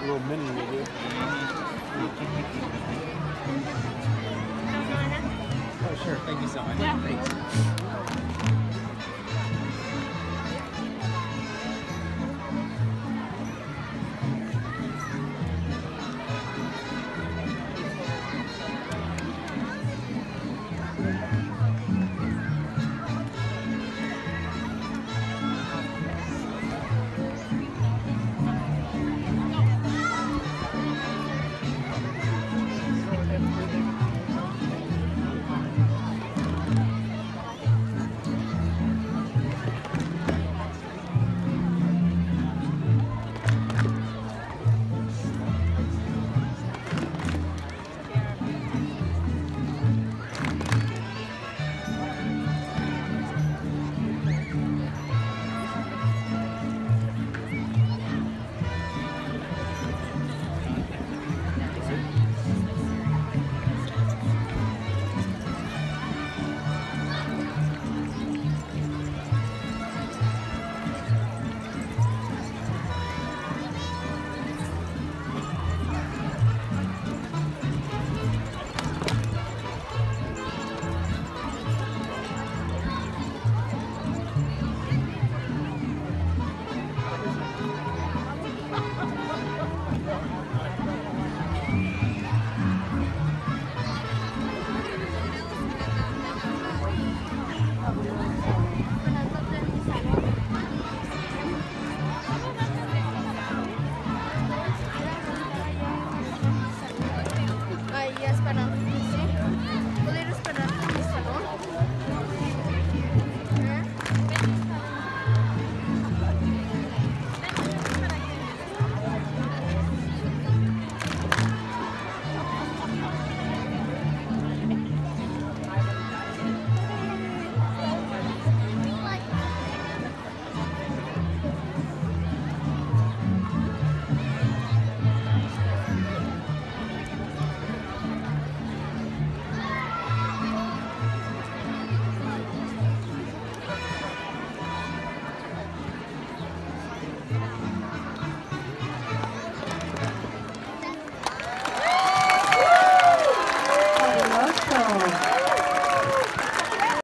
A little mini review. Oh, sure. Thank you so much. Yeah. Thanks.